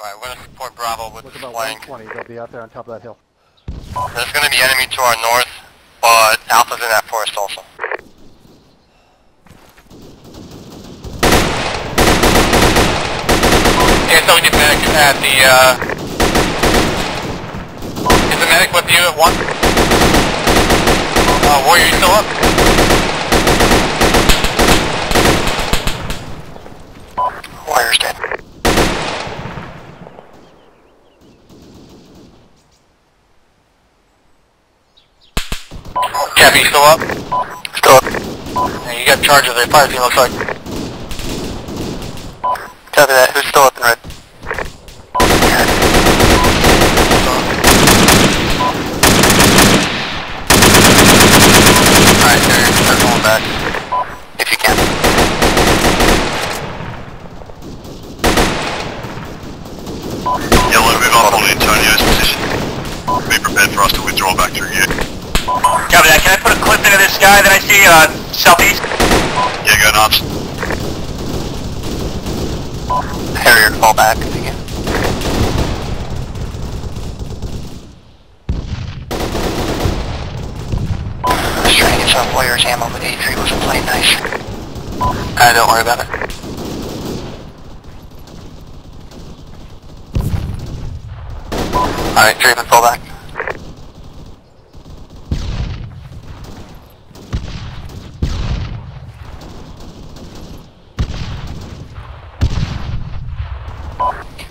Alright, we're gonna support Bravo with Look the about flank. 120. They'll be out there on top of that hill. There's gonna be enemy to our north, but Alpha's in that forest also. Yeah, so we need medic at the, uh... Is the medic with you at one? Uh, Warrior, you still up? Warrior's dead. You still up? Still up. Yeah, you got charge of the fire team, looks like. Copy that. Who's still up in red? Alright, there. Start going back. If you can. Me move up on Antonio's position. Be prepared for us to withdraw back through you. Copy that. Can I put a clip into this guy that I see, uh, southeast? Yeah, go nuts. Harrier, fall back if you. I was trying to get some Warriors ammo, but A3 wasn't playing nice. Uh, don't worry about it. Alright, Draven, fall back.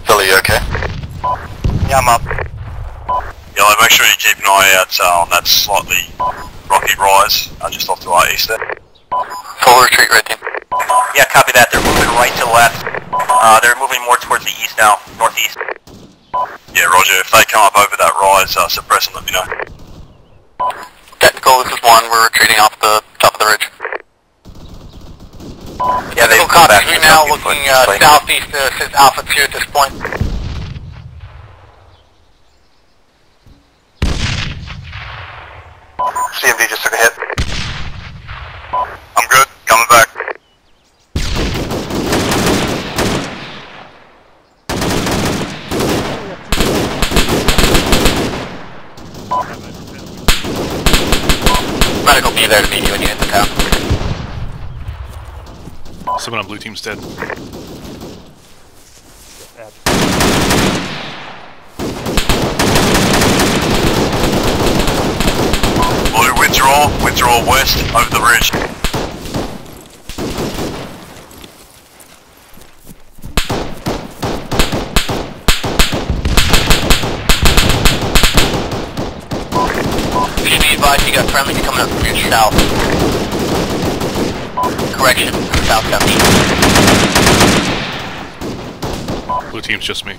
Philly, you okay? Yeah, I'm up. Like, make sure you keep an eye out uh, on that slightly rocky rise uh, just off to our east there. Full retreat, red team. Yeah, copy that. They're moving right to left. Uh, they're moving more towards the east now, northeast. Yeah, roger. If they come up over that rise, uh, suppress and let me know. Technical, this is one. We're retreating off the top of the ridge. Yeah, they Technical come back. We're now looking uh, southeast to assist Alpha 2 at this point. CMD just took a hit. I'm good. Coming back. Medical be there to meet you when you hit the town. Someone on blue team's dead. Blue, withdraw. Withdraw west over the ridge. If you need advice, you got friendly coming up from your south. Correction, south southeast. Blue team's just me.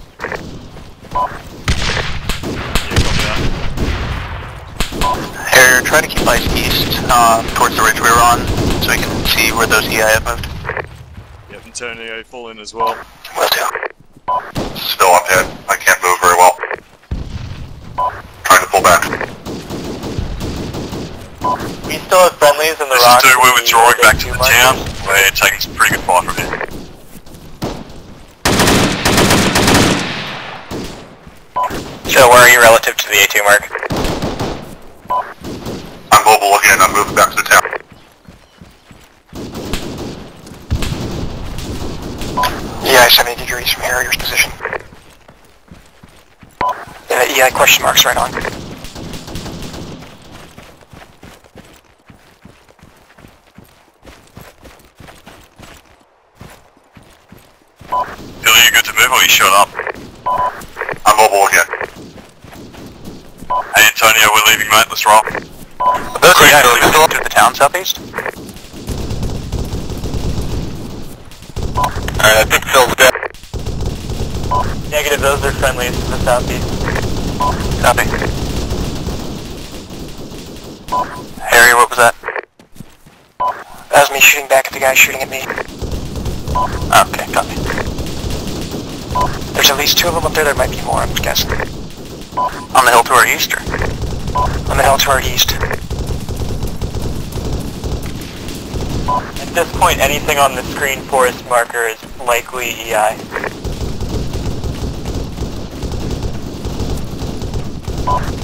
Harrier, try to keep ice east, uh, towards the ridge we were on, so we can see where those EIF moved. Yeah, Antonio fall in as well. Will do. Still up ahead. I can't move very well. Trying to pull back. We still have friendlies in the This is two, we're withdrawing back to the town. We're taking some pretty good fire from here. So where are you relative to the A2 mark? I'm mobile again. I'm moving back to the town. Yeah, 70 degrees from Harrier's position. Yeah, yeah, question marks right on. Billy, you good to move or you shut up? I'm mobile again. Hey Antonio, we're leaving mate, let's roll. Those are actually still to the town southeast? Alright, I think Phil's dead. Negative, those are friendlies to the southeast. Copy. Harry, what was that? That was me shooting back at the guy shooting at me. Okay, copy. There's at least two of them up there, there might be more, I'm guessing. On the hill to our east, or? On the hill to our east. At this point, anything on the screen forest marker is likely EI.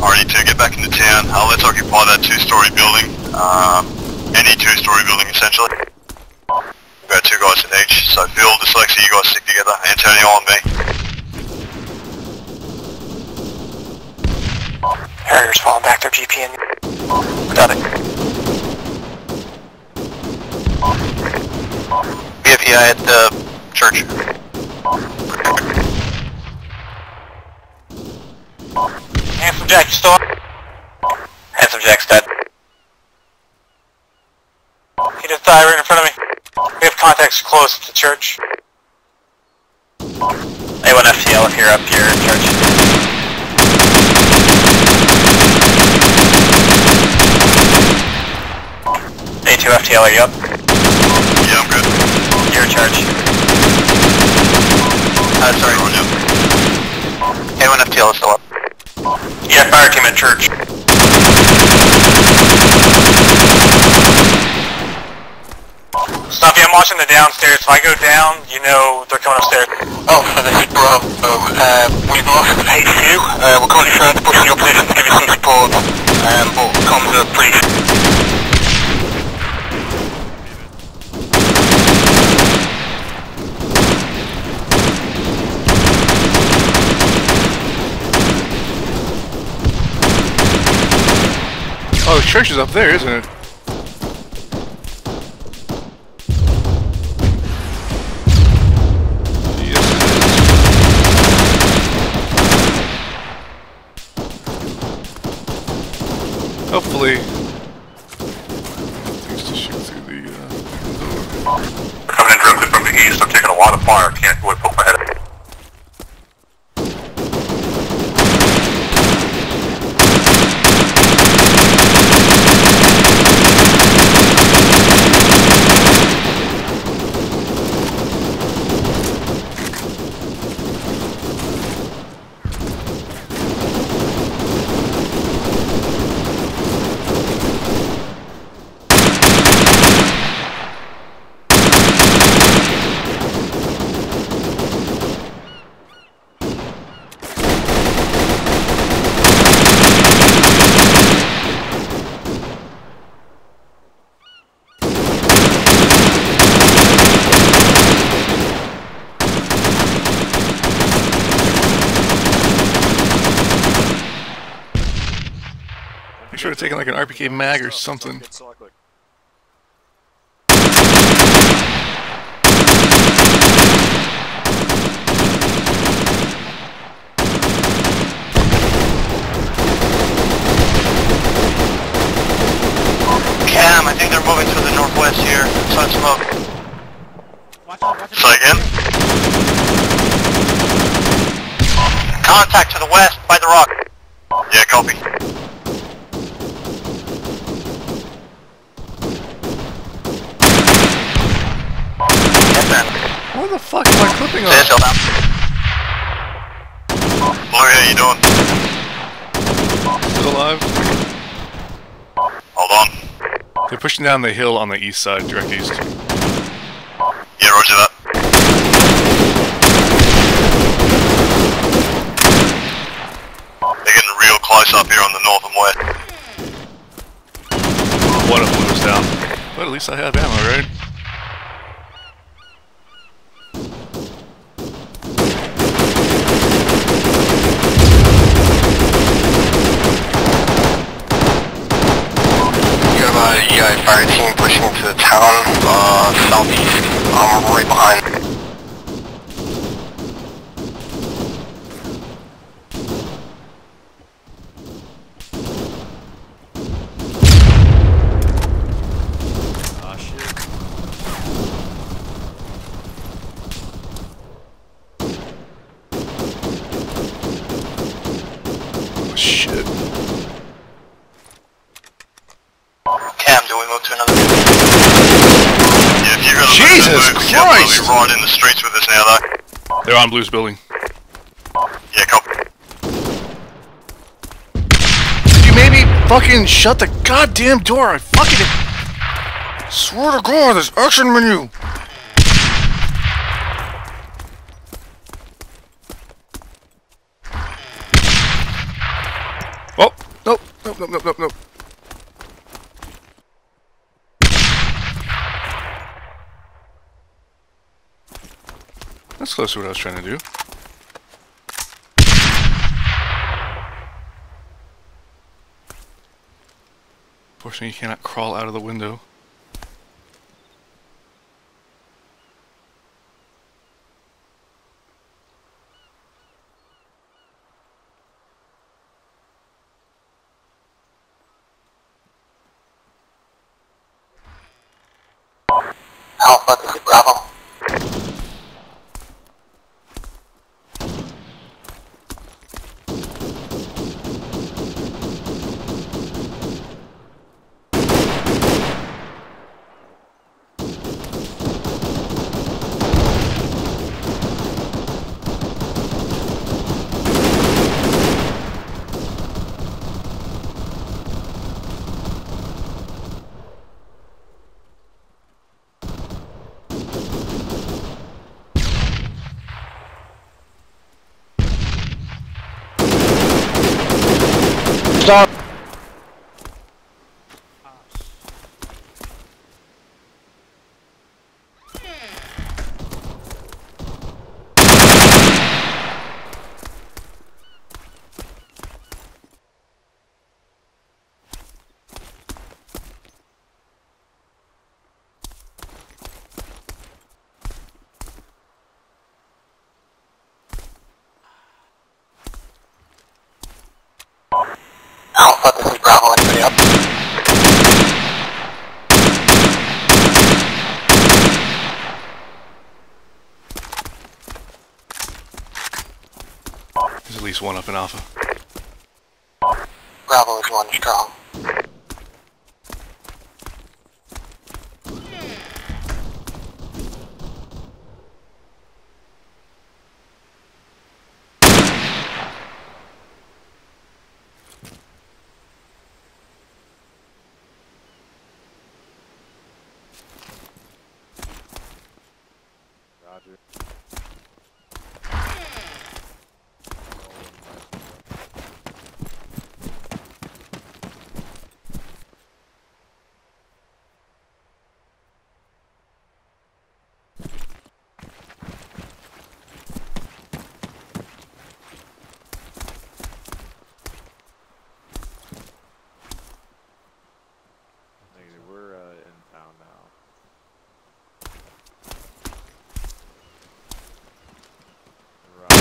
Already two, get back into town. Uh, let's occupy that two-story building. Um, any two-story building, essentially. We've got two guys in each. So Phil, Dslyecxi, you guys stick together. Antonio on me. Harrier's fine. EI at the church. Handsome Jack, you still up? Handsome Jack's dead. He just died right in front of me. We have contacts close to the church. A1 FTL if you're up here at church. A2 FTL, are you up? Yeah, I'm good. You're in charge. Uh, sorry. A1 FTL is still up. Yeah, fire team at church. Stuffy, I'm watching the downstairs. If I go down, you know they're coming upstairs. Oh, so this is Bravo. Uh, we've lost HQ. Uh, we're currently trying to push in your position to give you some support, um, but comms are pretty... Oh, the church is up there, isn't it? Yes, it is. Hopefully, things to shoot through the uh, door. Coming in directly from the east, I'm taking a lot of fire. Can't really put my head in. You should have taken like an RPK mag or something. Cam, I think they're moving to the northwest here. Sun smoke. Say again? Contact to the west by the rock. Yeah, copy. Yes, man. What the I on? still. Blue, how you doing? Still alive? Hold on. They're pushing down the hill on the east side, direct east. Yeah, roger that. They're getting real close up here on the north and west. One of them was down. But at least I have ammo, right? You have a EI fire team pushing into the town, uh, southeast. I'm right behind. Ah, shit. Oh, shit. Cam, move to another? Yeah, if you're gonna Jesus move, the Captain will Christ! right in the streets with us now, though. They're on Blue's building. Yeah, copy. Could you maybe fucking shut the goddamn door? I fucking swear to God, this action menu. Oh, nope, nope, nope, nope, nope. That's close to what I was trying to do. Fortunately, you cannot crawl out of the window. Alpha, this is Bravo. Alpha, this is Bravo. Anybody up? There's at least one up in Alpha. Bravo is one strong. Roger. Negative. We're uh, in town now. Right.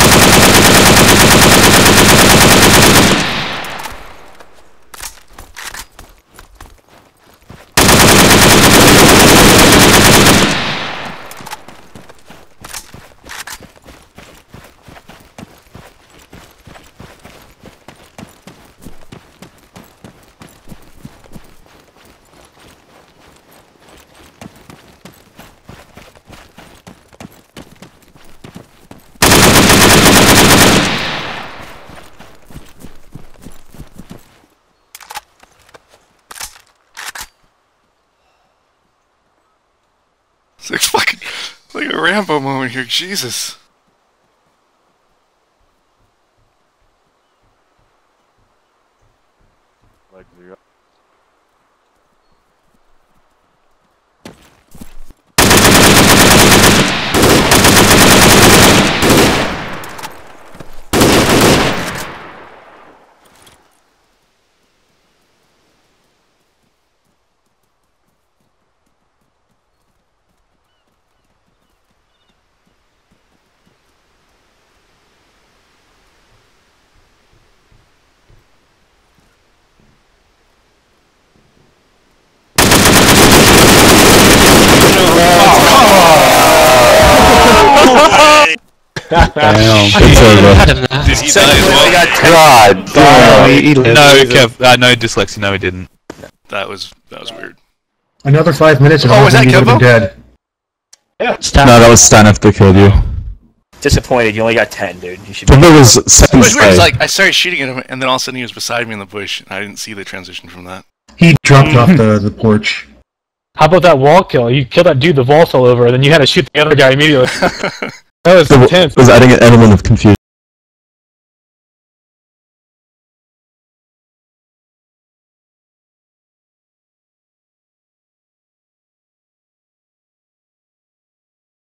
It's like fucking like Rambo moment here. Jesus. Like zero. Damn, it's over. Did he die as well? God damn. No, Kev, uh, no Dslyecxi, no he didn't. That was that was weird. Another five minutes and Oh, I was that think he would have been Kimbo? dead. No, that was Stanif that killed you. Disappointed, you only got 10, dude. You should Kimbo was It was weird. It's straight. like I started shooting at him, and then all of a sudden he was beside me in the bush, and I didn't see the transition from that. He dropped off the, the porch. How about that wall kill? You killed that dude, the wall fell over, and then you had to shoot the other guy immediately. that was It intense. was adding an element of confusion.